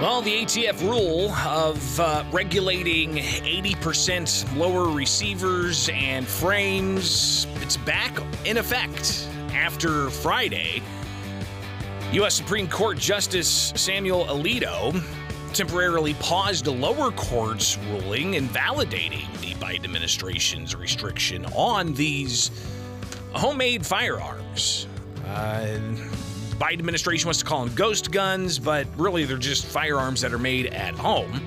Well, the ATF rule of uh, regulating 80% lower receivers and frames, it's back in effect after Friday. U.S. Supreme Court Justice Samuel Alito temporarily paused a lower court's ruling invalidating the Biden administration's restriction on these homemade firearms. Uh, Biden administration wants to call them ghost guns, but really they're just firearms that are made at home.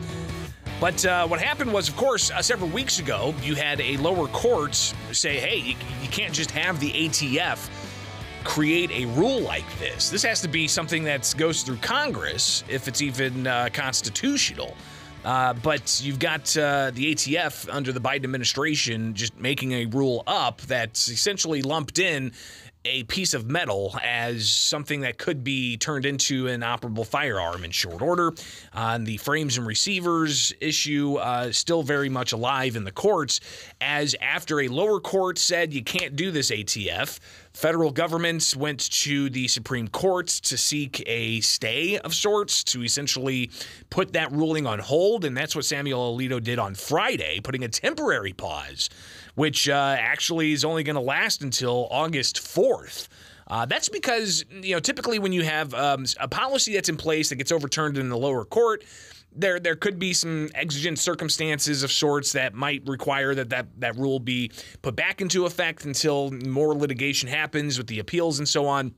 But uh, what happened was, of course, uh, several weeks ago, you had a lower court say, hey, you, you can't just have the ATF create a rule like this. This has to be something that goes through Congress, if it's even uh, constitutional. Uh, but you've got uh, the ATF under the Biden administration just making a rule up that's essentially lumped in a piece of metal as something that could be turned into an operable firearm in short order. On uh, the frames and receivers issue, uh, still very much alive in the courts, as after a lower court said you can't do this ATF, federal governments went to the Supreme Court to seek a stay of sorts to essentially put that ruling on hold. And that's what Samuel Alito did on Friday, putting a temporary pause which uh, actually is only going to last until August 4th. Uh, that's because, you know, typically when you have um, a policy that's in place that gets overturned in the lower court, there there could be some exigent circumstances of sorts that might require that, that that rule be put back into effect until more litigation happens with the appeals and so on.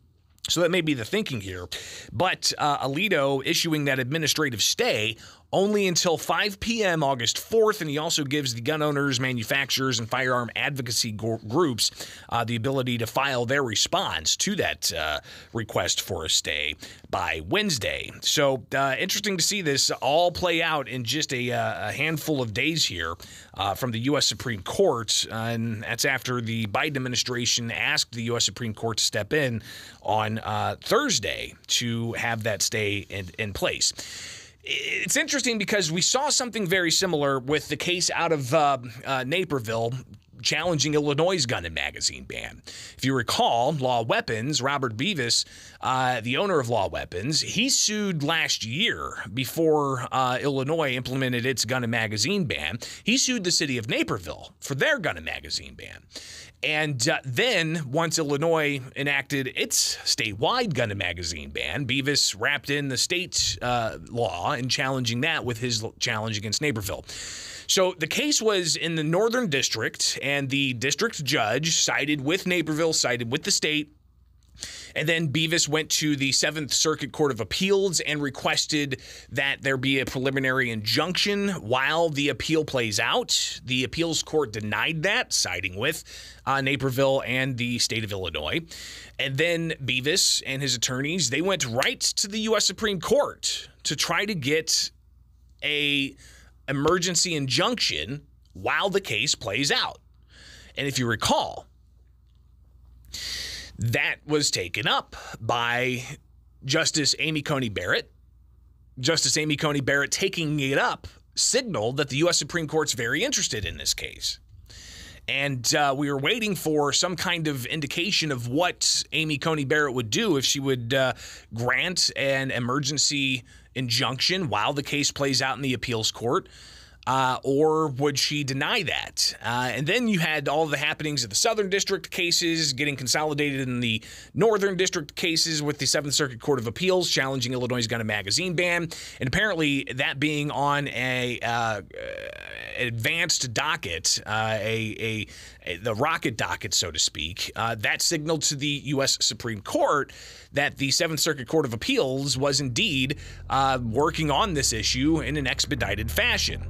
So that may be the thinking here. But uh, Alito issuing that administrative stay only until 5 p.m. August 4th, and he also gives the gun owners, manufacturers, and firearm advocacy groups uh, the ability to file their response to that uh, request for a stay by Wednesday. So uh, interesting to see this all play out in just a, uh, a handful of days here uh, from the U.S. Supreme Court, and that's after the Biden administration asked the U.S. Supreme Court to step in on uh, Thursday to have that stay in, in place it's interesting because we saw something very similar with the case out of uh, uh, Naperville challenging Illinois' gun and magazine ban. If you recall, Law Weapons, Robert Bevis, uh, the owner of Law Weapons, he sued last year before uh, Illinois implemented its gun and magazine ban. He sued the city of Naperville for their gun and magazine ban. And uh, then, once Illinois enacted its statewide gun and magazine ban, Bevis wrapped in the state uh, law and challenging that with his challenge against Naperville. So the case was in the Northern District, and the district judge sided with Naperville, sided with the state, and then Bevis went to the Seventh Circuit Court of Appeals and requested that there be a preliminary injunction while the appeal plays out. The appeals court denied that, siding with uh, Naperville and the state of Illinois. And then Bevis and his attorneys, they went right to the U.S. Supreme Court to try to get a emergency injunction while the case plays out. And if you recall, that was taken up by Justice Amy Coney Barrett. Justice Amy Coney Barrett taking it up signaled that the U.S. Supreme Court's very interested in this case. And uh, we were waiting for some kind of indication of what Amy Coney Barrett would do if she would uh, grant an emergency injunction while the case plays out in the appeals court. Uh, or would she deny that? Uh, and then you had all the happenings of the Southern District cases getting consolidated in the Northern District cases with the Seventh Circuit Court of Appeals challenging Illinois' gun and magazine ban, and apparently that being on a uh, advanced docket, uh, a, a, a, the rocket docket, so to speak. Uh, that signaled to the U.S. Supreme Court that the Seventh Circuit Court of Appeals was indeed uh, working on this issue in an expedited fashion.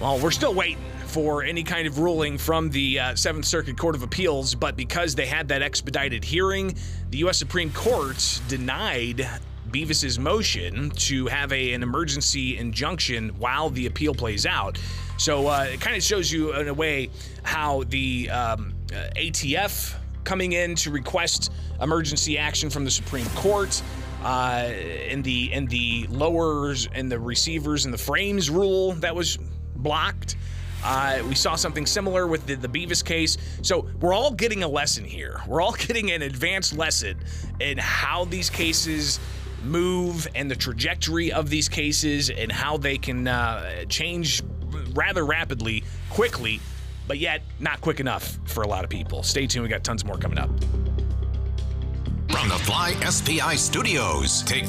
Well, we're still waiting for any kind of ruling from the uh, Seventh Circuit Court of Appeals, but because they had that expedited hearing, the U.S. Supreme Court denied Bevis's motion to have a, an emergency injunction while the appeal plays out. So uh, it kind of shows you, in a way, how the um, uh, ATF coming in to request emergency action from the Supreme Court. Uh, in the in the lowers and the receivers and the frames rule that was blocked. Uh, we saw something similar with the, the Bevis case. So we're all getting a lesson here. We're all getting an advanced lesson in how these cases move and the trajectory of these cases and how they can uh, change rather rapidly, quickly, but yet not quick enough for a lot of people. Stay tuned. We got tons more coming up. From the Fly SPI studios, take